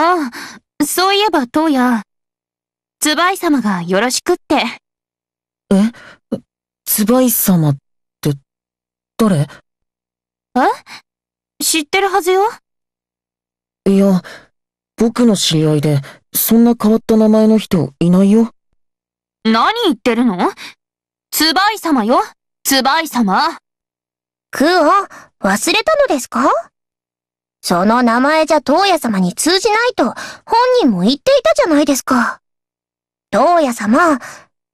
ああ、そういえば、トウヤ。ツバイ様がよろしくって。え？ツバイ様って、誰？知ってるはずよ。いや、僕の知り合いで、そんな変わった名前の人いないよ。何言ってるの？ツバイ様よ。ツバイ様。クオン、忘れたのですか？その名前じゃ東野様に通じないと本人も言っていたじゃないですか。東野様、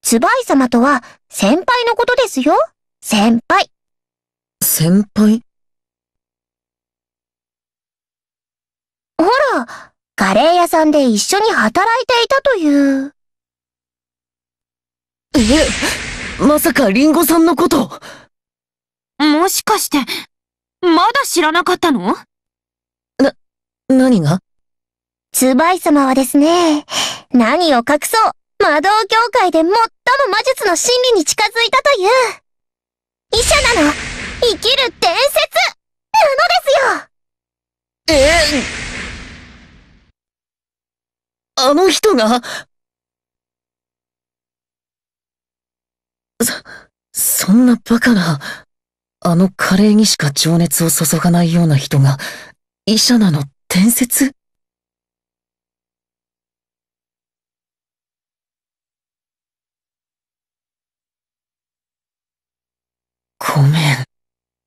ツバイ様とは先輩のことですよ。先輩。先輩？ほら、カレー屋さんで一緒に働いていたという。え、まさかリンゴさんのこと？もしかして、まだ知らなかったの？何が？ツバイ様はですね、何を隠そう、魔導協会で最も魔術の真理に近づいたという、医者なの、生きる伝説、なのですよ。えあの人が？そ、そんなバカな、あのカレーにしか情熱を注がないような人が、医者なの伝説？ごめん。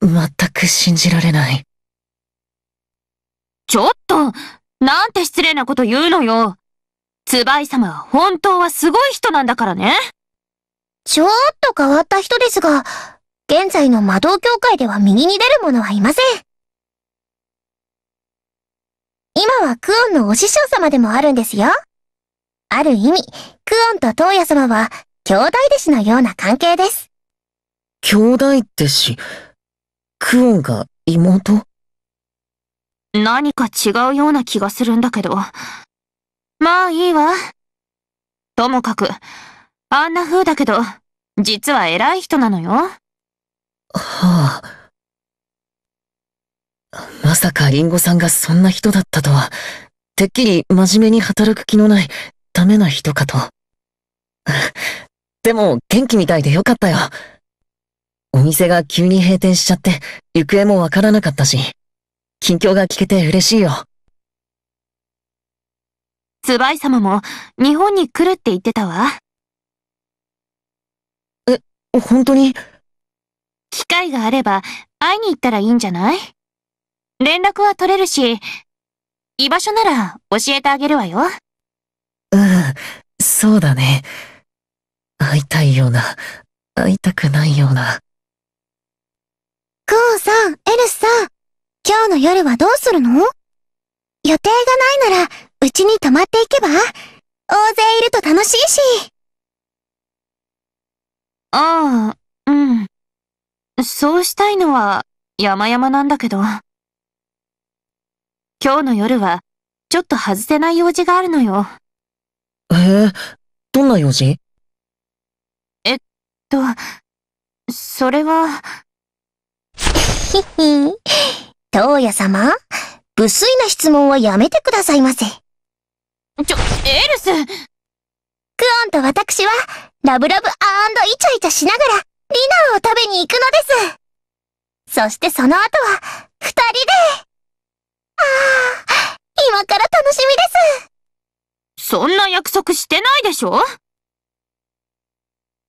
全く信じられない。ちょっと、なんて失礼なこと言うのよ。ツバイ様は本当はすごい人なんだからね。ちょっと変わった人ですが、現在の魔導協会では右に出る者はいません。今はクオンのお師匠様でもあるんですよ。ある意味、クオンとトウヤ様は兄弟弟子のような関係です。兄弟弟子？クオンが妹？何か違うような気がするんだけど。まあいいわ。ともかく、あんな風だけど、実は偉い人なのよ。はあ。まさかリンゴさんがそんな人だったとは、てっきり真面目に働く気のない、ダメな人かと。でも、元気みたいでよかったよ。お店が急に閉店しちゃって、行方もわからなかったし、近況が聞けて嬉しいよ。ツバイ様も日本に来るって言ってたわ。本当に？機会があれば会いに行ったらいいんじゃない？連絡は取れるし、居場所なら教えてあげるわよ。うん、そうだね。会いたいような、会いたくないような。クオンさん、エルスさん、今日の夜はどうするの？予定がないなら、うちに泊まっていけば？大勢いると楽しいし。ああ、うん。そうしたいのは山々なんだけど。今日の夜はちょっと外せない用事があるのよ。へえ、どんな用事？と、それは、ひひ。トウヤ様、無粋な質問はやめてくださいませ。クちょ、エルスオンと私は、ラブラブイチャイチャしながら、ディナーを食べに行くのです。そしてその後は、二人で。ああ、今から楽しみです。そんな約束してないでしょ？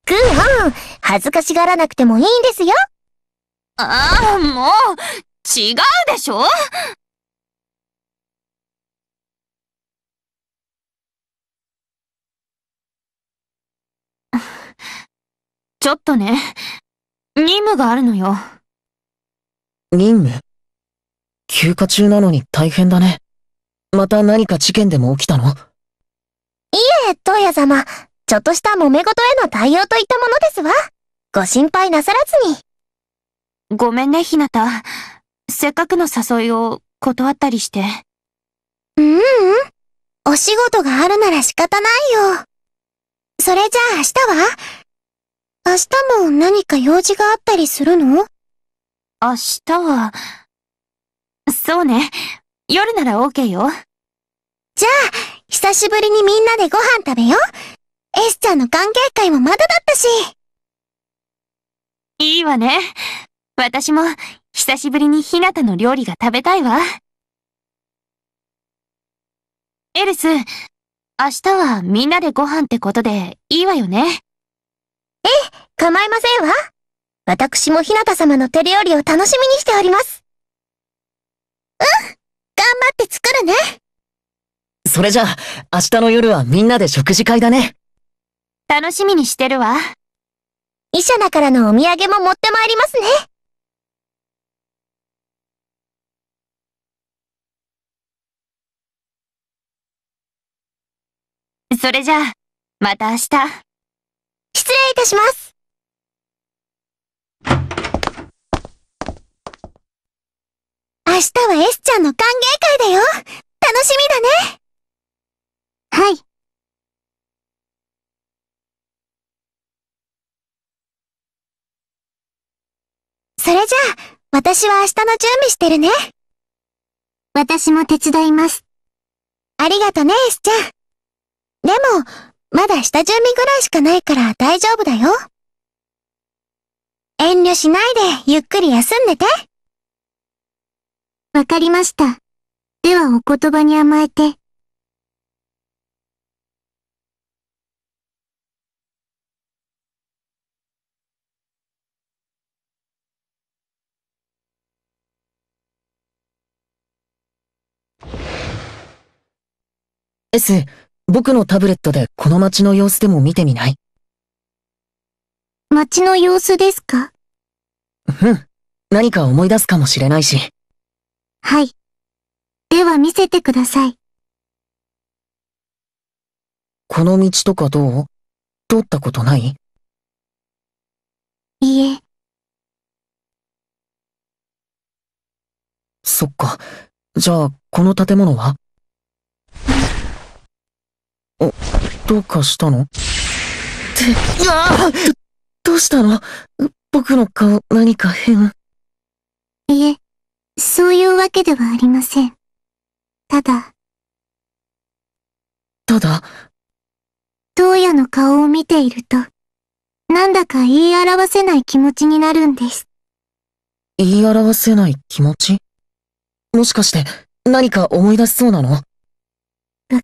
クオン、恥ずかしがらなくてもいいんですよ。ああ、もう、違うでしょ？ちょっとね、任務があるのよ。任務？休暇中なのに大変だね。また何か事件でも起きたの？え、トウヤ様、ちょっとした揉め事への対応といったものですわ。ご心配なさらずに。ごめんね、ひなた。せっかくの誘いを断ったりして。ううん。お仕事があるなら仕方ないよ。それじゃあ明日は？明日も何か用事があったりするの？明日は、そうね。夜なら OK よ。じゃあ、久しぶりにみんなでご飯食べよう。エスちゃんの歓迎会もまだだったし。いいわね。私も久しぶりにひなたの料理が食べたいわ。エルス、明日はみんなでご飯ってことでいいわよね。構いませんわ。私もひなた様の手料理を楽しみにしております。うん？頑張って作るねそれじゃあ、明日の夜はみんなで食事会だね。楽しみにしてるわ。イシャナからのお土産も持ってまいりますね。それじゃあ、また明日。失礼いたします。明日はエスちゃんの歓迎会だよ。楽しみだね。はい。それじゃあ、私は明日の準備してるね。私も手伝います。ありがとね、エスちゃん。でも、まだ下準備ぐらいしかないから大丈夫だよ。遠慮しないでゆっくり休んでて。わかりました。ではお言葉に甘えて。S、僕のタブレットでこの街の様子でも見てみない？街の様子ですか？うん。何か思い出すかもしれないし。はい。では見せてください。この道とかどう？通ったことない？いいえ、そっか。じゃあ、この建物は？お、どうかしたの？って、いやー！どどうしたの？僕の顔何か変？いえ、そういうわけではありません。ただ、ただ、東野の顔を見ていると、なんだか言い表せない気持ちになるんです。言い表せない気持ち？もしかして、何か思い出しそうなの？わ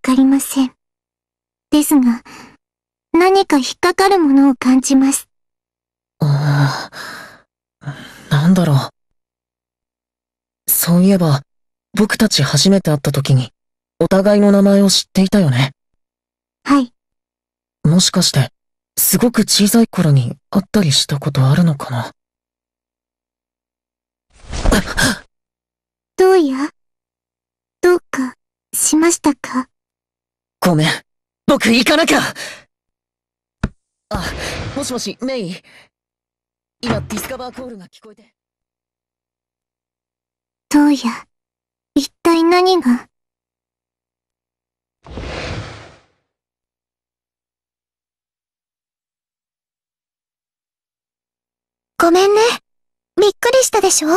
かりません。ですが、何か引っかかるものを感じます。ああ、なんだろう。そういえば、僕たち初めて会った時に、お互いの名前を知っていたよね。はい。もしかして、すごく小さい頃に会ったりしたことあるのかな？どうや？どうかしましたか？ごめん。僕行かなきゃあ、もしもし、メイ。今、ディスカバーコールが聞こえて。どうや一体何が？ごめんね。びっくりしたでしょ？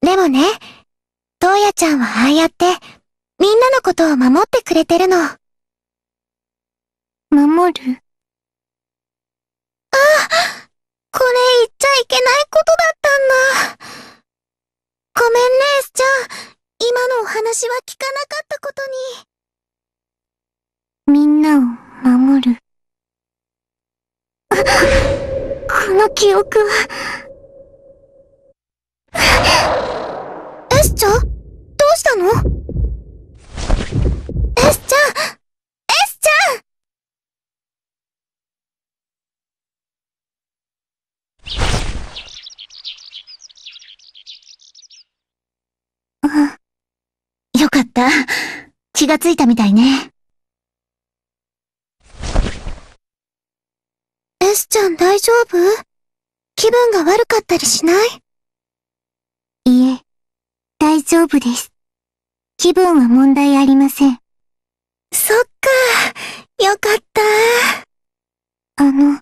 でもね、トウヤちゃんはああやって、みんなのことを守ってくれてるの。守る？ああこれ言っちゃいけないことだったんだ。ごめんね、エスちゃん。今のお話は聞かなかったことに。みんなを守る。この記憶は。エスちゃん？どうしたのエスちゃんエスちゃんうん。よかった。気がついたみたいね。エスちゃん大丈夫？気分が悪かったりしない？いえ、大丈夫です。気分は問題ありません。そっか。よかった。あの、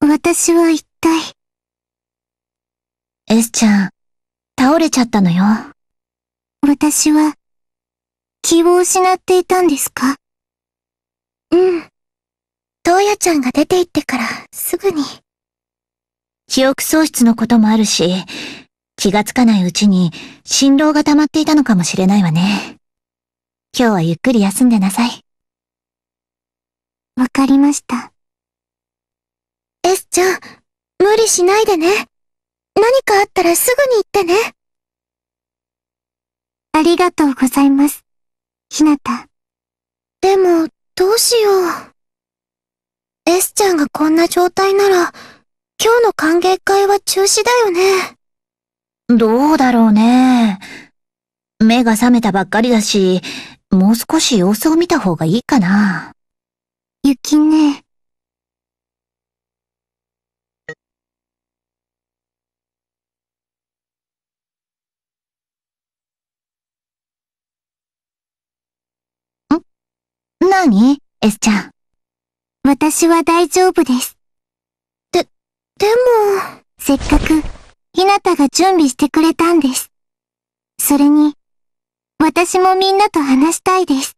私は一体。エスちゃん、倒れちゃったのよ。私は気を失っていたんですか？うん。トウヤちゃんが出て行ってからすぐに。記憶喪失のこともあるし、気がつかないうちに心労が溜まっていたのかもしれないわね。今日はゆっくり休んでなさい。わかりました。エスちゃん、無理しないでね。何かあったらすぐに言ってね。ありがとうございます。ひなた。でも、どうしよう。エスちゃんがこんな状態なら、今日の歓迎会は中止だよね。どうだろうね。目が覚めたばっかりだし、もう少し様子を見た方がいいかな。ゆきね。何？エスちゃん。私は大丈夫です。で、でも、せっかく、ひなたが準備してくれたんです。それに、私もみんなと話したいです。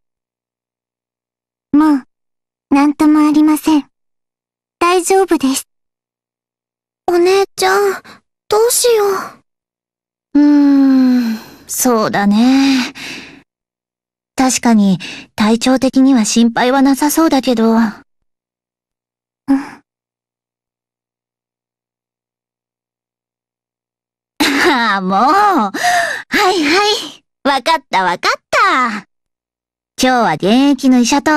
もう、なんともありません。大丈夫です。お姉ちゃん、どうしようーん、そうだね。確かに、体調的には心配はなさそうだけど。う。うん。あ あ、もう。はいはい。わかったわかった。今日は現役の医者と、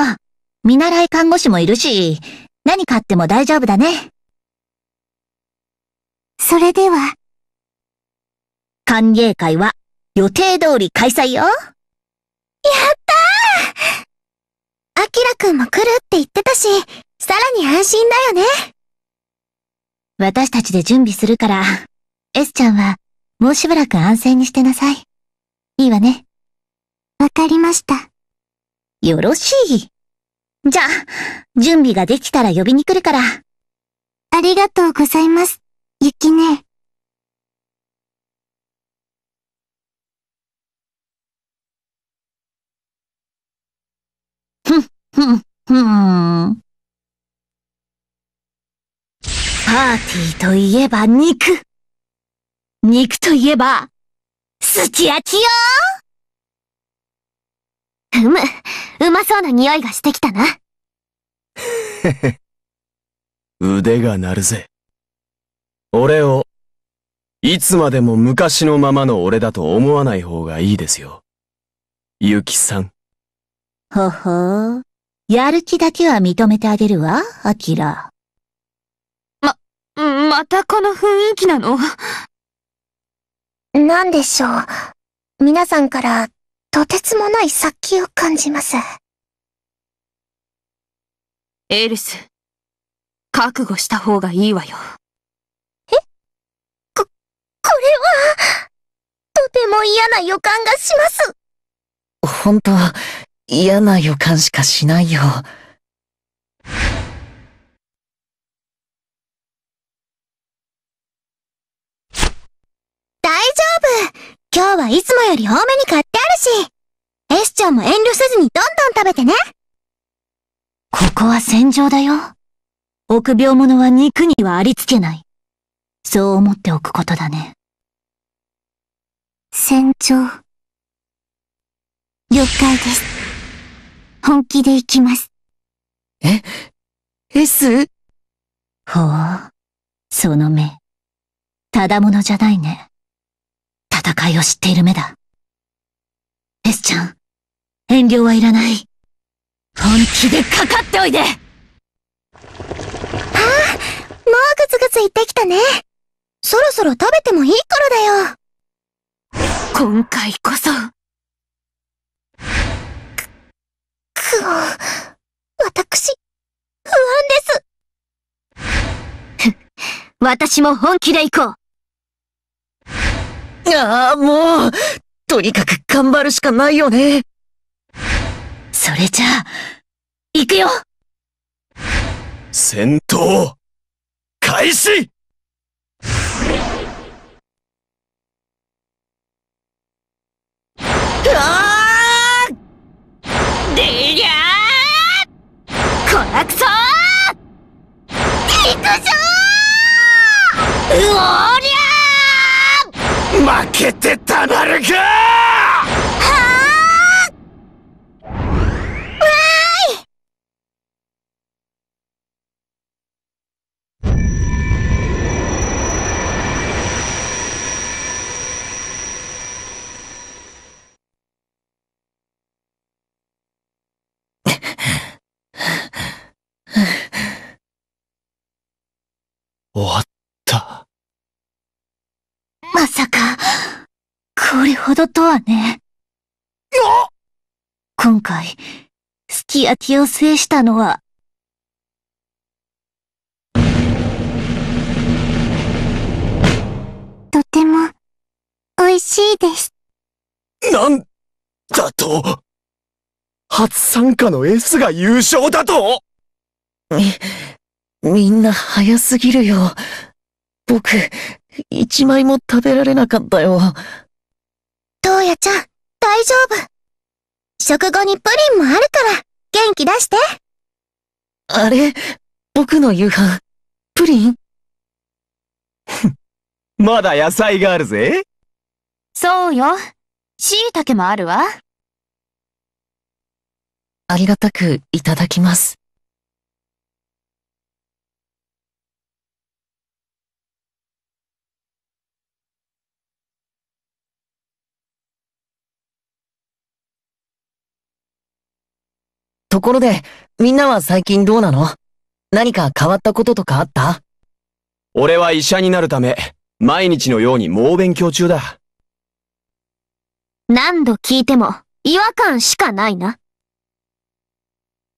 見習い看護師もいるし、何かあっても大丈夫だね。それでは、歓迎会は予定通り開催よ。あきらくんも来るって言ってたし、さらに安心だよね。私たちで準備するから、S ちゃんはもうしばらく安静にしてなさい。いいわね。わかりました。よろしい。じゃあ、準備ができたら呼びに来るから。ありがとうございます。ゆきね。ふん、ん。パーティーといえば肉。肉といえば、すき焼きようむ、うまそうな匂いがしてきたな。腕が鳴るぜ。俺を、いつまでも昔のままの俺だと思わない方がいいですよ。ゆきさん。ほほう。やる気だけは認めてあげるわ、アキラ。ま、またこの雰囲気なの？なんでしょう。皆さんから、とてつもない殺気を感じます。エルス、覚悟した方がいいわよ。これは、とても嫌な予感がします。本当嫌な予感しかしないよ。大丈夫今日はいつもより多めに買ってあるし、エスちゃんも遠慮せずにどんどん食べてね。ここは戦場だよ。臆病者は肉にはありつけない。そう思っておくことだね。戦場。了解です。本気で行きます。S? ほう。その目。ただものじゃないね。戦いを知っている目だ。エスちゃん、遠慮はいらない。本気でかかっておいでもうぐつぐつ言ってきたね。そろそろ食べてもいい頃だよ。今回こそ。くお、私、不安です。私も本気で行こう。ああ、もう、とにかく頑張るしかないよね。それじゃあ、行くよ戦闘、開始ああでりゃー。こらくそー。いくぞー。おりゃー。負けてたまるか終わった。まさか、これほどとはね。今回、すき焼きを制したのは、とても、美味しいです。なんだと？初参加の S が優勝だと？み、みんな早すぎるよ。僕、一枚も食べられなかったよ。トウヤちゃん、大丈夫。食後にプリンもあるから、元気出して。あれ僕の夕飯、プリン？まだ野菜があるぜ。そうよ。椎茸もあるわ。ありがたくいただきます。ところで、みんなは最近どうなの？何か変わったこととかあった？俺は医者になるため、毎日のように猛勉強中だ。何度聞いても、違和感しかないな。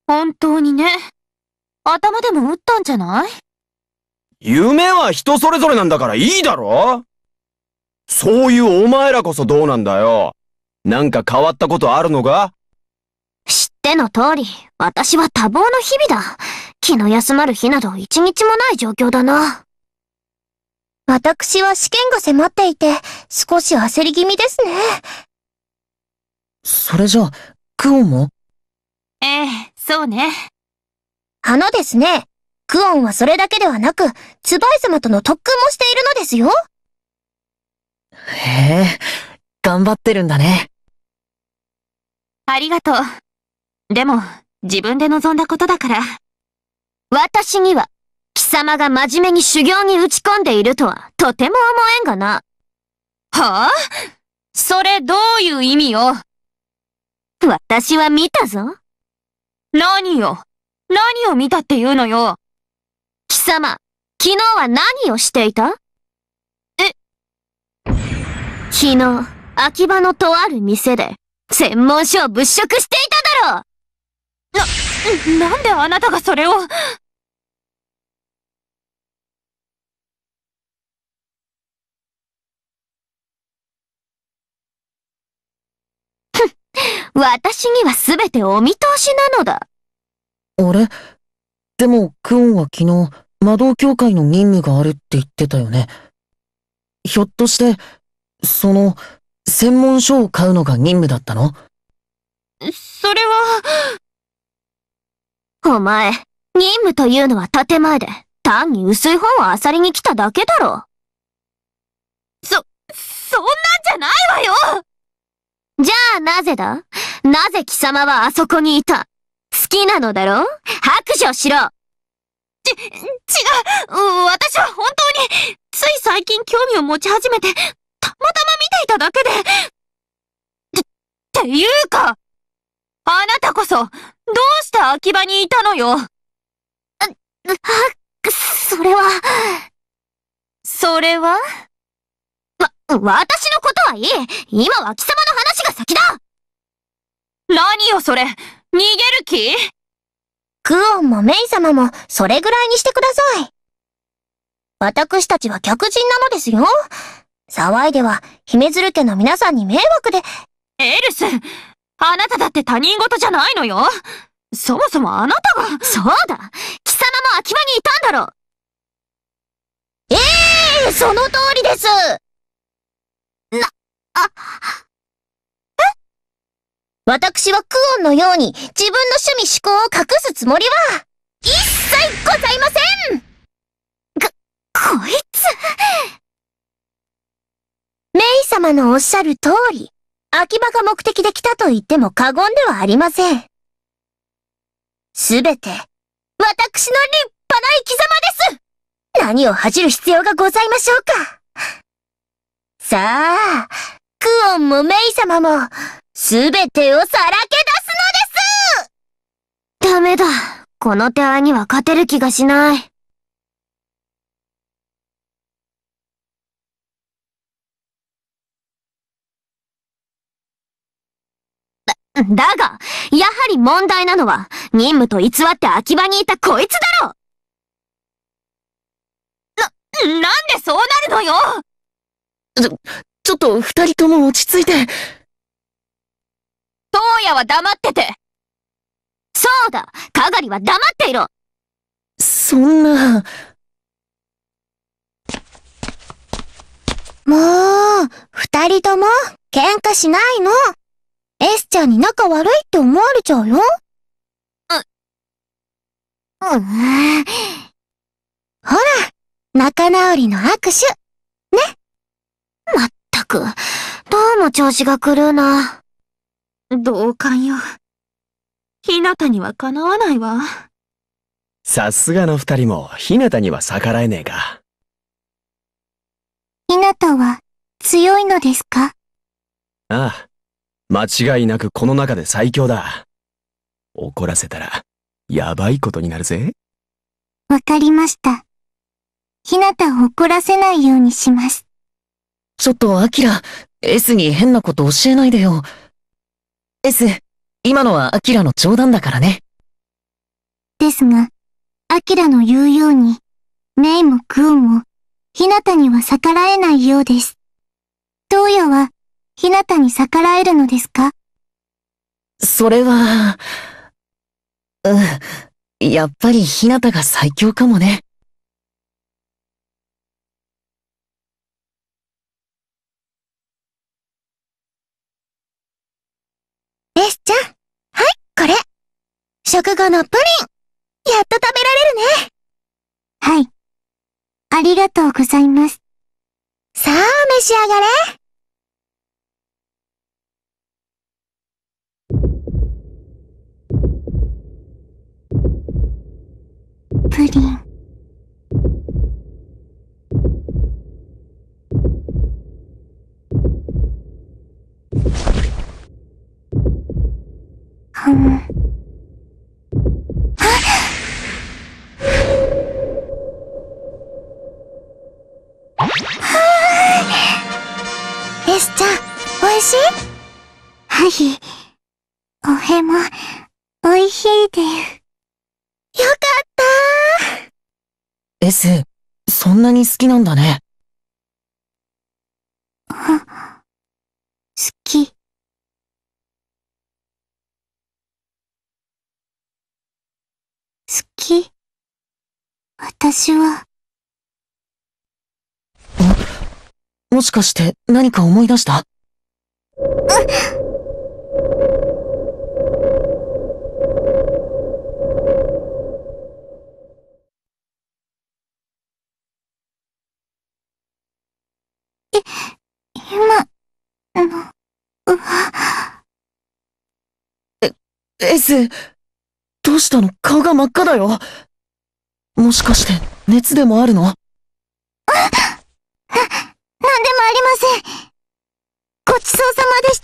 本当にね。頭でも打ったんじゃない？夢は人それぞれなんだからいいだろそういうお前らこそどうなんだよ。なんか変わったことあるのか？知っての通り、私は多忙の日々だ。気の休まる日など一日もない状況だな。私は試験が迫っていて、少し焦り気味ですね。それじゃあ、クオンも？ええ、そうね。あのですね、クオンはそれだけではなく、ツバイ様との特訓もしているのですよ。へえ、頑張ってるんだね。ありがとう。でも、自分で望んだことだから。私には、貴様が真面目に修行に打ち込んでいるとは、とても思えんがな。はあ？それどういう意味よ？私は見たぞ。何よ何を見たっていうのよ？貴様、昨日は何をしていた？え？昨日、秋葉のとある店で、専門書を物色していただろうなんであなたがそれを？私にはすべてお見通しなのだ。あれ？でも、クオンは昨日、魔導協会の任務があるって言ってたよね。ひょっとして、その、専門書を買うのが任務だったの？それは、お前、任務というのは建前で、単に薄い本を漁りに来ただけだろ。そんなんじゃないわよ！じゃあなぜだ？なぜ貴様はあそこにいた？好きなのだろ？白状しろ！違う！私は本当に、つい最近興味を持ち始めて、たまたま見ていただけで。っていうか、あなたこそ、どうして秋葉にいたのよ？は、それは、それは？わ、私のことはいい。今は貴様の話が先だ。何よそれ？逃げる気？クオンもメイ様もそれぐらいにしてください。私たちは客人なのですよ。騒いでは、姫鶴家の皆さんに迷惑で、エルスあなただって他人事じゃないのよ。そもそもあなたが、そうだ。貴様も秋葉にいたんだろ。ええその通りです。な、あ、え？私はクオンのように自分の趣味思考を隠すつもりは、一切ございません。こ、こいつ。メイ様様のおっしゃる通り、秋葉が目的で来たと言っても過言ではありません。すべて、私の立派な生き様です何を恥じる必要がございましょうかさあ、クオンもメイ様も、すべてをさらけ出すのですダメだ。この手合いには勝てる気がしない。だ、だが、やはり問題なのは、任務と偽って秋葉にいたこいつだろな、なんでそうなるのよ？ちょっと二人とも落ち着いて。東野は黙ってて。そうだかがりは黙っていろ。そんな、もう、二人とも、喧嘩しないの。エスちゃんに仲悪いって思われちゃうよ。うん。ほら、仲直りの握手。まったく、どうも調子が狂うな。同感よ。ひなたにはかなわないわ。さすがの二人も、ひなたには逆らえねえか。ひなたは、強いのですか？ああ。間違いなくこの中で最強だ。怒らせたら、やばいことになるぜ。わかりました。ひなたを怒らせないようにします。ちょっとアキラ、S に変なこと教えないでよ。S、今のはアキラの冗談だからね。ですが、アキラの言うように、メイもクオンも、ひなたには逆らえないようです。東野は、ひなたに逆らえるのですか？それは、うん、やっぱりひなたが最強かもね。エスちゃん。はい、これ。食後のプリン。やっと食べられるね。はい。ありがとうございます。さあ、召し上がれ。プリン。うん。エスちゃん、美味しい？はい。おへも、美味しいです。よかったそんなに好きなんだね。ー。好き。好き。私は、もしかして何か思い出した？今、の、うわ、?S、どうしたの？顔が真っ赤だよ。もしかして熱でもあるの？なんでもありません。ごちそうさまでし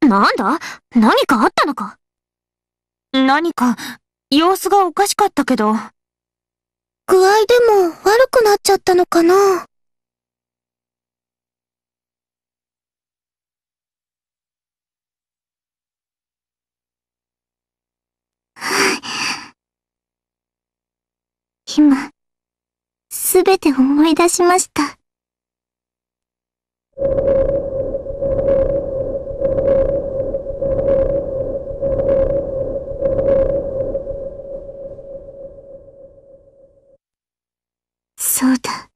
た。なんだ？何かあったのか？何か、様子がおかしかったけど。具合でも悪くなっちゃったのかな？今、すべて思い出しました。そうだ。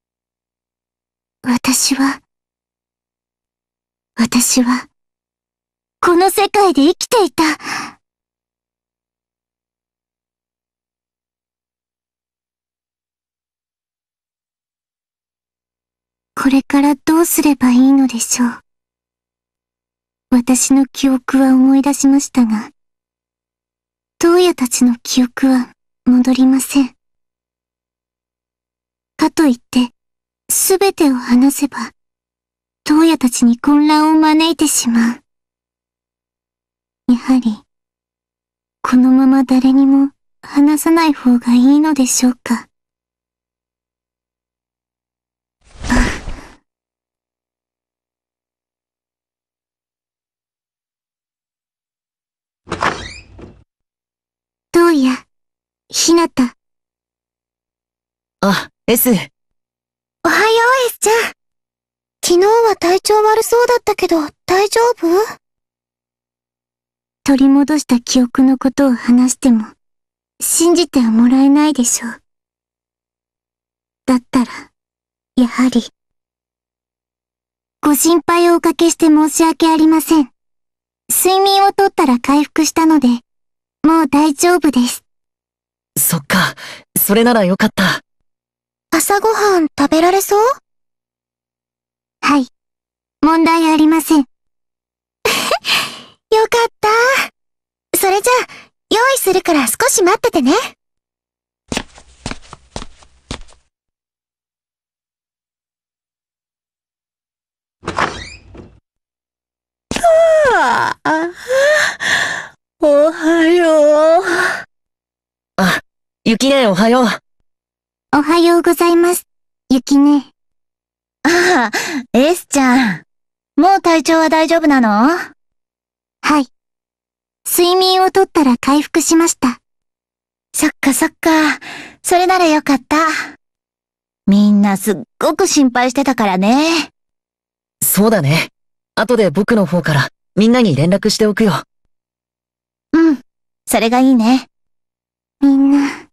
私は、私は、この世界で生きていた。これからどうすればいいのでしょう？私の記憶は思い出しましたが、東野たちの記憶は戻りません。かといって、すべてを話せば、東野たちに混乱を招いてしまう。やはり、このまま誰にも話さない方がいいのでしょうか？東野、ひなた。あ、S。おはよう、S ちゃん。昨日は体調悪そうだったけど、大丈夫？取り戻した記憶のことを話しても、信じてはもらえないでしょう。だったら、やはり。ご心配をおかけして申し訳ありません。睡眠をとったら回復したので、もう大丈夫です。そっか、それならよかった。朝ごはん食べられそう？はい。問題ありません。よかった。それじゃあ、用意するから少し待っててね。ああ、おはよう。あ、ゆきねおはよう。おはようございます。ゆきね。ああ、エースちゃん。もう体調は大丈夫なの？はい。睡眠をとったら回復しました。そっかそっか。それならよかった。みんなすっごく心配してたからね。そうだね。後で僕の方からみんなに連絡しておくよ。うん。それがいいね。みんな、